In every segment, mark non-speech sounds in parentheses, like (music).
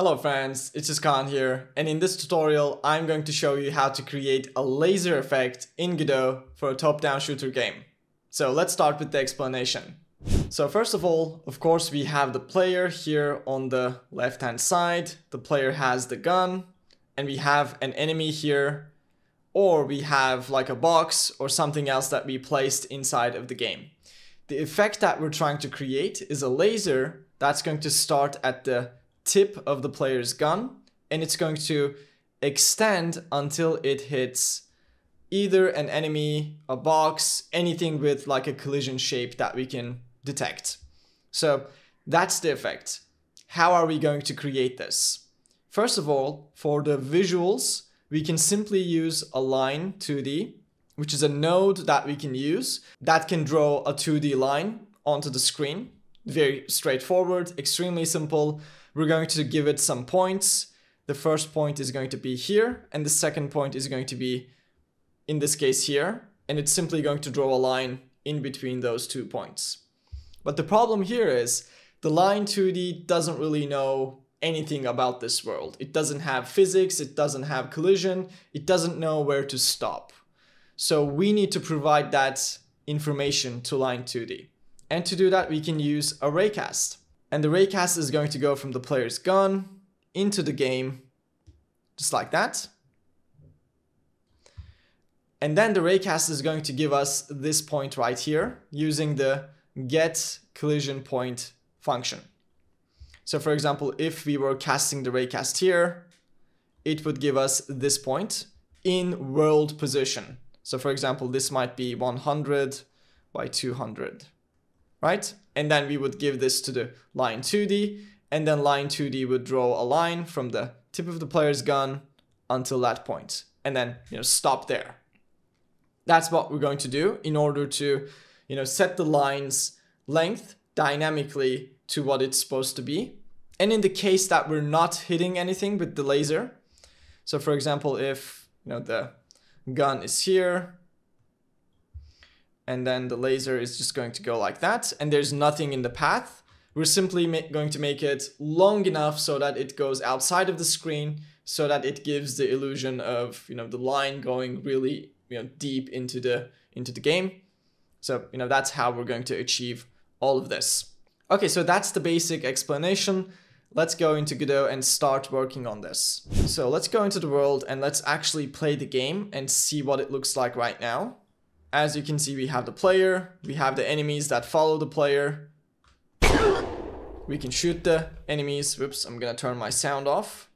Hello friends, it's Kaan here, and in this tutorial I'm going to show you how to create a laser effect in Godot for a top-down shooter game. So let's start with the explanation. So first of all, of course we have the player here on the left hand side, the player has the gun, and we have an enemy here, or we have like a box or something else that we placed inside of the game. The effect that we're trying to create is a laser that's going to start at the tip of the player's gun and it's going to extend until it hits either an enemy, a box, anything with like a collision shape that we can detect. So that's the effect. How are we going to create this? First of all, for the visuals, we can simply use a line 2D, which is a node that we can use that can draw a 2D line onto the screen. Very straightforward, extremely simple. We're going to give it some points. The first point is going to be here, and the second point is going to be, in this case here, and it's simply going to draw a line in between those two points. But the problem here is the line 2D doesn't really know anything about this world. It doesn't have physics, it doesn't have collision, it doesn't know where to stop. So we need to provide that information to line 2D. And to do that, we can use a raycast. And the raycast is going to go from the player's gun into the game, just like that. And then the raycast is going to give us this point right here using the get collision point function. So for example, if we were casting the raycast here, it would give us this point in world position. So for example, this might be 100 by 200 right? And then we would give this to the line 2D, and then line 2D would draw a line from the tip of the player's gun until that point, and then you know stop there. That's what we're going to do in order to you know set the line's length dynamically to what it's supposed to be. And in the case that we're not hitting anything with the laser, so for example, if you know the gun is here and then the laser is just going to go like that and there's nothing in the path. We're simply going to make it long enough so that it goes outside of the screen so that it gives the illusion of, you know, the line going really, you know, deep into the into the game. So, you know, that's how we're going to achieve all of this. Okay, so that's the basic explanation. Let's go into Godot and start working on this. So let's go into the world and let's actually play the game and see what it looks like right now. As you can see, we have the player, we have the enemies that follow the player. We can shoot the enemies. Whoops, I'm gonna turn my sound off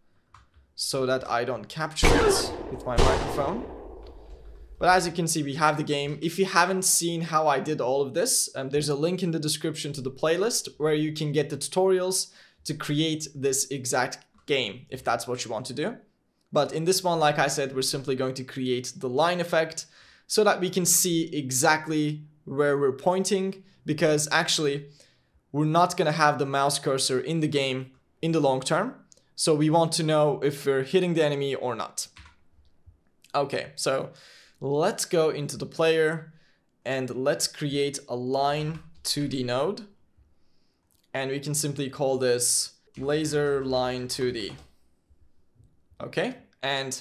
so that I don't capture it with my microphone. But as you can see, we have the game. If you haven't seen how I did all of this, um, there's a link in the description to the playlist where you can get the tutorials to create this exact game, if that's what you want to do. But in this one, like I said, we're simply going to create the line effect so that we can see exactly where we're pointing because actually we're not going to have the mouse cursor in the game in the long term. So we want to know if we're hitting the enemy or not. Okay, so let's go into the player and let's create a line 2D node. And we can simply call this laser line 2D. Okay, and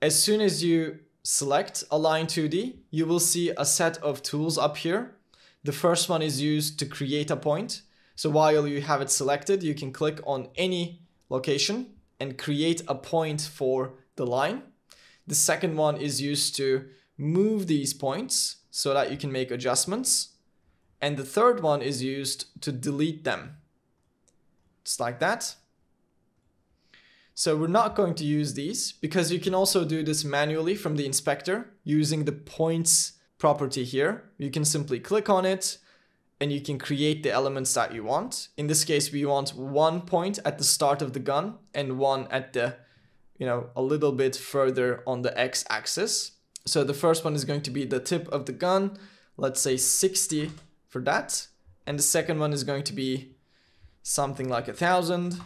as soon as you select a line 2D, you will see a set of tools up here. The first one is used to create a point. So while you have it selected, you can click on any location and create a point for the line. The second one is used to move these points so that you can make adjustments. And the third one is used to delete them. Just like that. So we're not going to use these because you can also do this manually from the inspector using the points property here. You can simply click on it and you can create the elements that you want. In this case, we want one point at the start of the gun and one at the, you know, a little bit further on the X axis. So the first one is going to be the tip of the gun. Let's say 60 for that. And the second one is going to be something like a thousand,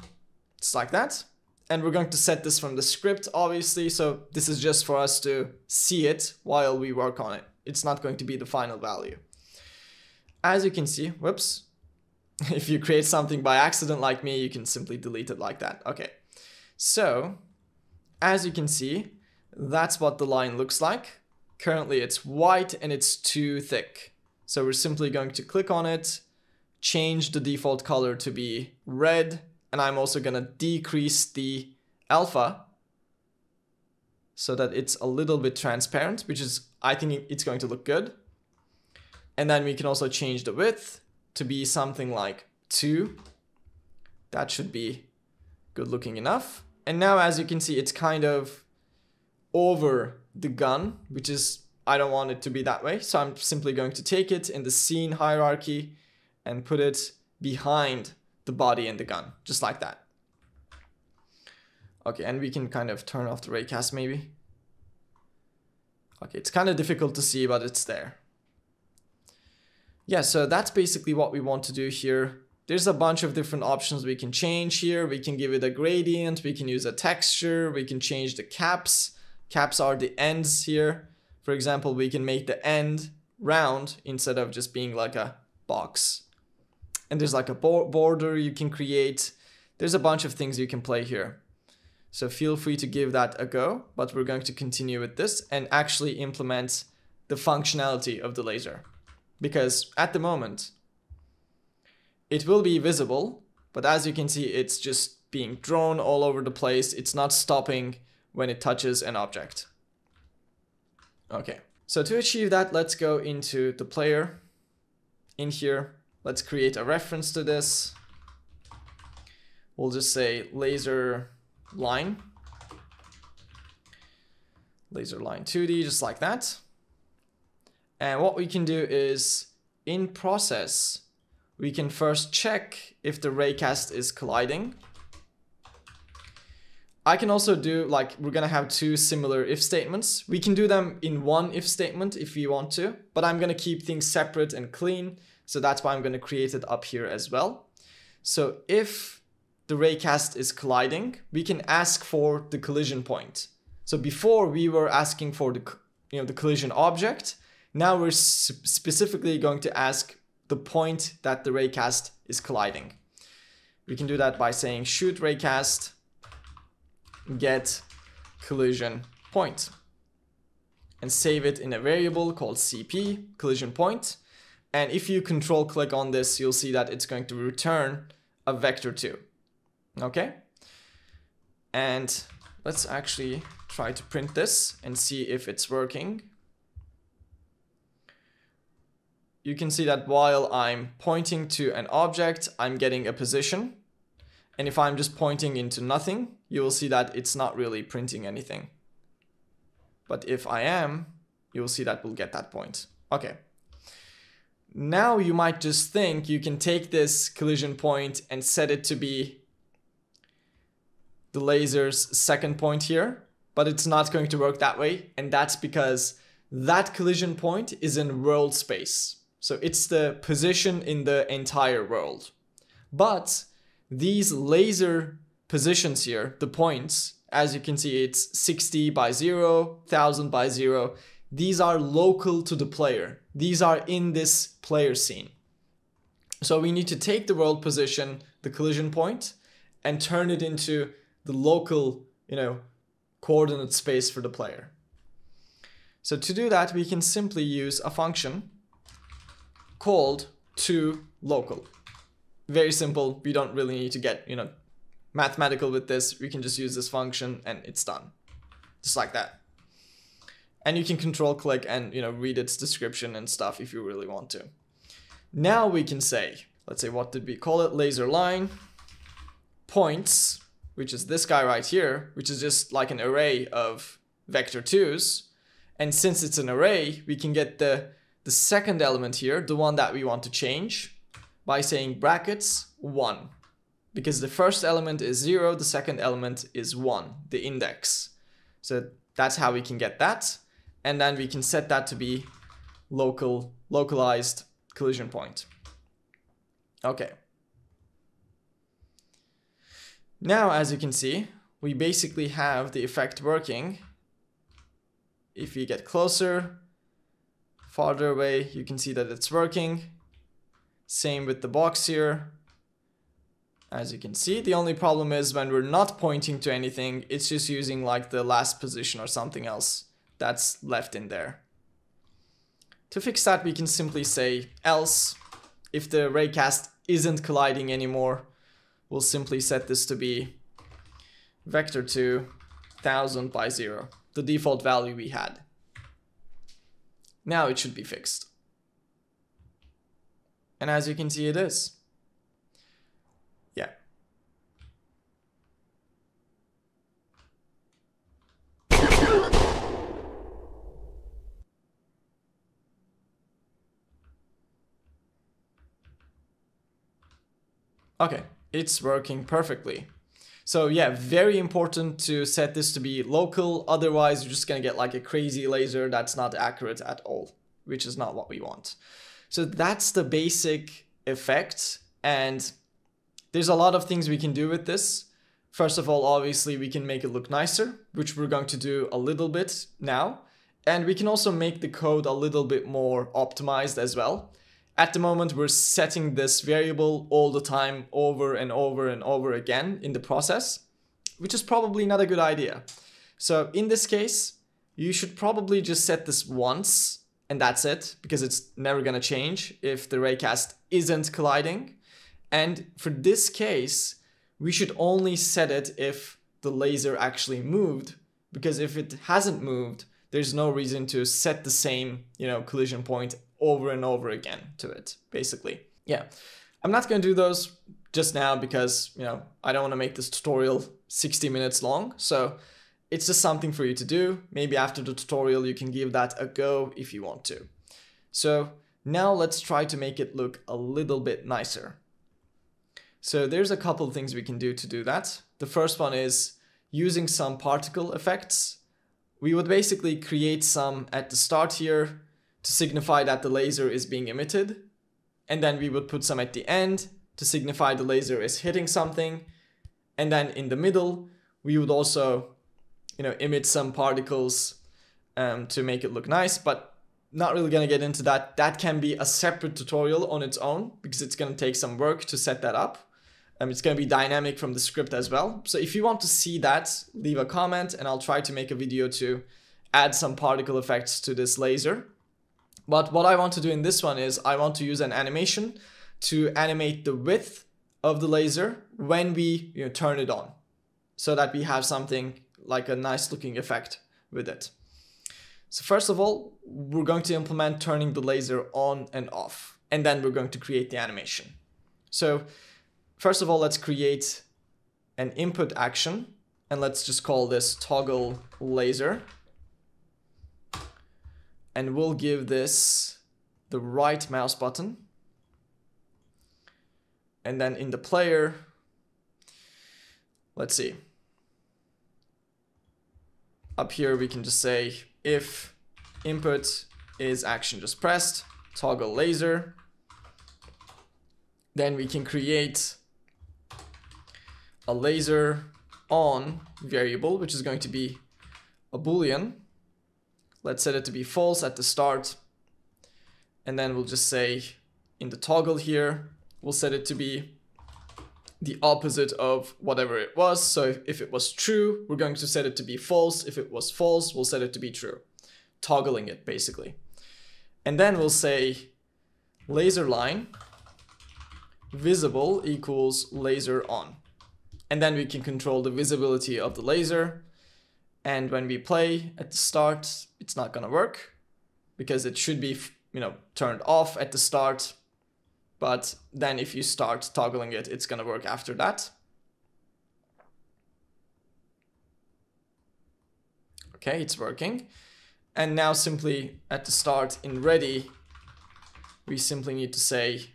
just like that and we're going to set this from the script obviously so this is just for us to see it while we work on it it's not going to be the final value as you can see whoops (laughs) if you create something by accident like me, you can simply delete it like that. Okay, so as you can see, that's what the line looks like. Currently it's white and it's too thick. So we're simply going to click on it, change the default color to be red, and I'm also gonna decrease the alpha so that it's a little bit transparent, which is, I think it's going to look good. And then we can also change the width to be something like 2. That should be good looking enough. And now as you can see, it's kind of over the gun, which is, I don't want it to be that way. So I'm simply going to take it in the scene hierarchy and put it behind the body and the gun, just like that. Okay, and we can kind of turn off the raycast maybe. Okay, it's kind of difficult to see, but it's there. Yeah, so that's basically what we want to do here. There's a bunch of different options we can change here. We can give it a gradient, we can use a texture, we can change the caps. Caps are the ends here. For example, we can make the end round instead of just being like a box. And there's like a border you can create. There's a bunch of things you can play here. So feel free to give that a go, but we're going to continue with this and actually implement the functionality of the laser. Because at the moment, it will be visible, but as you can see, it's just being drawn all over the place. It's not stopping when it touches an object. Okay, so to achieve that, let's go into the player in here. Let's create a reference to this. We'll just say laser line. Laser line 2D, just like that. And what we can do is in process, we can first check if the raycast is colliding. I can also do like, we're gonna have two similar if statements. We can do them in one if statement if we want to, but I'm gonna keep things separate and clean. So that's why I'm gonna create it up here as well. So if the raycast is colliding, we can ask for the collision point. So before we were asking for the, you know, the collision object, now we're specifically going to ask the point that the raycast is colliding. We can do that by saying shoot raycast get collision point and save it in a variable called cp collision point and if you control click on this you'll see that it's going to return a vector 2 okay? And let's actually try to print this and see if it's working. You can see that while I'm pointing to an object I'm getting a position. And if I'm just pointing into nothing you will see that it's not really printing anything. But if I am you'll see that we'll get that point. Okay now you might just think you can take this collision point and set it to be the laser's second point here, but it's not going to work that way. And that's because that collision point is in world space. So it's the position in the entire world. But these laser positions here, the points, as you can see, it's 60 by 0, 1000 by 0. These are local to the player. These are in this player scene. So we need to take the world position, the collision point, and turn it into the local, you know, coordinate space for the player. So to do that, we can simply use a function called to local. Very simple. We don't really need to get, you know, mathematical with this. We can just use this function and it's done. Just like that. And you can control click and, you know, read its description and stuff if you really want to. Now we can say, let's say, what did we call it? Laser line points which is this guy right here, which is just like an array of vector 2's. And since it's an array, we can get the, the second element here, the one that we want to change, by saying brackets 1. Because the first element is 0, the second element is 1, the index. So that's how we can get that. And then we can set that to be local, localized collision point. Okay. Now, as you can see, we basically have the effect working. If we get closer, farther away, you can see that it's working. Same with the box here. As you can see, the only problem is when we're not pointing to anything, it's just using like the last position or something else that's left in there. To fix that, we can simply say else. If the raycast isn't colliding anymore, we'll simply set this to be vector 2 1000 by 0, the default value we had. Now it should be fixed. And as you can see, it is. Yeah. Okay, it's working perfectly. So yeah, very important to set this to be local, otherwise you're just gonna get like a crazy laser that's not accurate at all, which is not what we want. So that's the basic effect, and there's a lot of things we can do with this. First of all, obviously we can make it look nicer, which we're going to do a little bit now. And we can also make the code a little bit more optimized as well. At the moment, we're setting this variable all the time over and over and over again in the process, which is probably not a good idea. So in this case, you should probably just set this once and that's it because it's never going to change if the raycast isn't colliding. And for this case, we should only set it if the laser actually moved because if it hasn't moved, there's no reason to set the same, you know, collision point over and over again to it, basically. Yeah, I'm not going to do those just now because, you know, I don't want to make this tutorial 60 minutes long. So it's just something for you to do. Maybe after the tutorial, you can give that a go if you want to. So now let's try to make it look a little bit nicer. So there's a couple things we can do to do that. The first one is using some particle effects. We would basically create some at the start here to signify that the laser is being emitted. And then we would put some at the end to signify the laser is hitting something. And then in the middle, we would also, you know, emit some particles um, to make it look nice, but not really gonna get into that. That can be a separate tutorial on its own because it's gonna take some work to set that up. Um, it's gonna be dynamic from the script as well. So if you want to see that, leave a comment and I'll try to make a video to add some particle effects to this laser. But what I want to do in this one is I want to use an animation to animate the width of the laser when we you know, turn it on so that we have something like a nice looking effect with it. So first of all, we're going to implement turning the laser on and off, and then we're going to create the animation. So first of all, let's create an input action, and let's just call this toggle laser and we'll give this the right mouse button. And then in the player, let's see. Up here we can just say if input is action just pressed, toggle laser. Then we can create a laser on variable, which is going to be a boolean Let's set it to be false at the start. And then we'll just say in the toggle here, we'll set it to be the opposite of whatever it was. So if it was true, we're going to set it to be false. If it was false, we'll set it to be true. Toggling it basically. And then we'll say laser line visible equals laser on. And then we can control the visibility of the laser and when we play at the start, it's not gonna work because it should be, you know, turned off at the start. But then if you start toggling it, it's gonna work after that. Okay, it's working. And now simply at the start in ready, we simply need to say,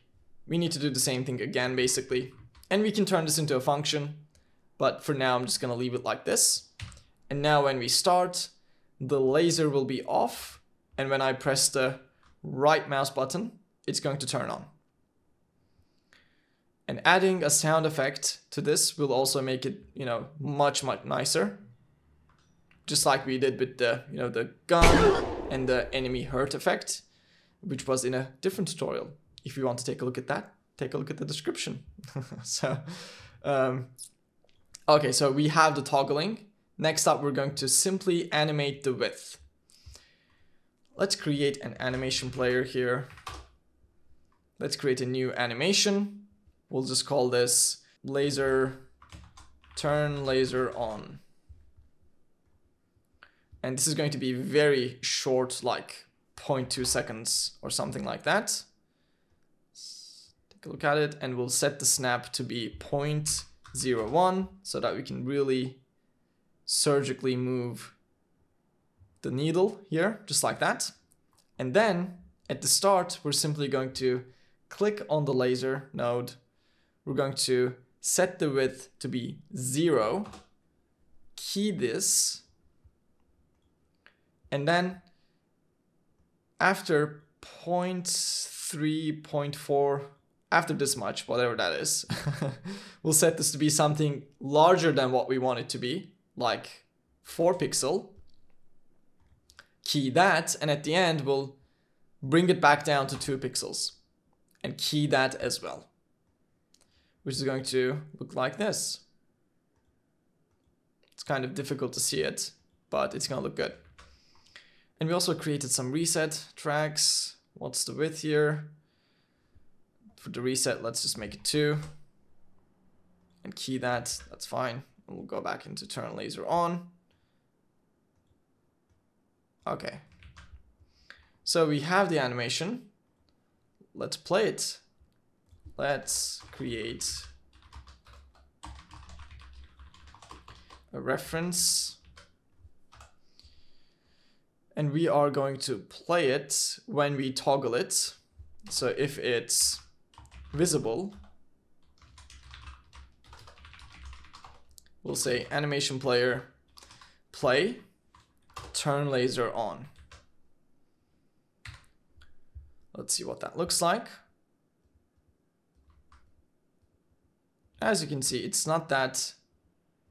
we need to do the same thing again, basically. And we can turn this into a function, but for now I'm just gonna leave it like this. And now when we start, the laser will be off. And when I press the right mouse button, it's going to turn on. And adding a sound effect to this will also make it, you know, much, much nicer. Just like we did with the, you know, the gun and the enemy hurt effect, which was in a different tutorial. if you want to take a look at that, take a look at the description. (laughs) so, um, okay, so we have the toggling. Next up, we're going to simply animate the width. Let's create an animation player here. Let's create a new animation. We'll just call this laser turn laser on. And this is going to be very short, like 0.2 seconds or something like that. Let's take a look at it and we'll set the snap to be 0.01 so that we can really surgically move the needle here, just like that. And then at the start, we're simply going to click on the laser node. We're going to set the width to be zero, key this, and then after 0.3, 0.4, after this much, whatever that is, (laughs) we'll set this to be something larger than what we want it to be, like 4 pixel. Key that, and at the end, we'll bring it back down to 2 pixels. And key that as well. Which is going to look like this. It's kind of difficult to see it, but it's going to look good. And we also created some reset tracks. What's the width here? For the reset, let's just make it two. And key that, that's fine. We'll go back into turn laser on. Okay. So we have the animation. Let's play it. Let's create a reference and we are going to play it when we toggle it. So if it's visible, we'll say animation player play, turn laser on. Let's see what that looks like. As you can see, it's not that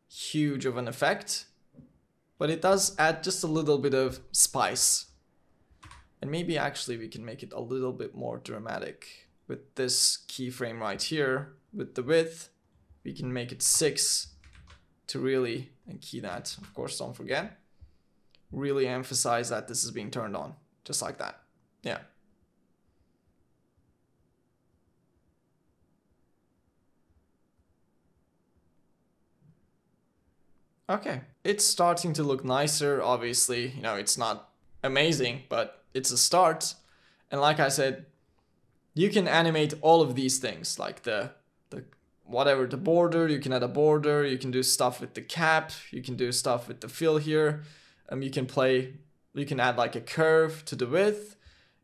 huge of an effect but it does add just a little bit of spice. And maybe actually we can make it a little bit more dramatic with this keyframe right here. With the width, we can make it 6 to really, and key that, of course, don't forget, really emphasize that this is being turned on, just like that. Yeah. Okay, it's starting to look nicer, obviously. You know, it's not amazing, but it's a start. And like I said, you can animate all of these things, like the, the whatever, the border, you can add a border, you can do stuff with the cap, you can do stuff with the fill here. Um, you can play, you can add like a curve to the width.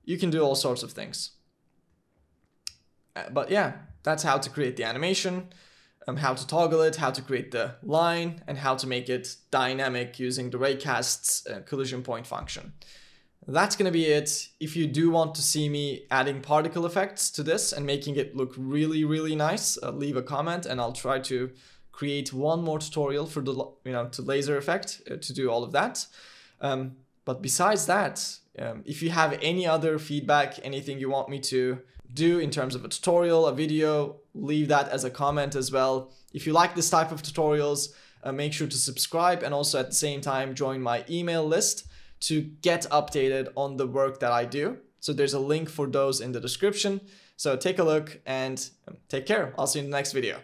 You can do all sorts of things. Uh, but yeah, that's how to create the animation um, how to toggle it, how to create the line, and how to make it dynamic using the raycast's uh, collision point function. That's gonna be it. If you do want to see me adding particle effects to this and making it look really, really nice, uh, leave a comment and I'll try to create one more tutorial for the, you know, to laser effect uh, to do all of that. Um, but besides that, um, if you have any other feedback, anything you want me to do in terms of a tutorial, a video, leave that as a comment as well. If you like this type of tutorials, uh, make sure to subscribe and also at the same time join my email list to get updated on the work that I do. So there's a link for those in the description. So take a look and um, take care. I'll see you in the next video.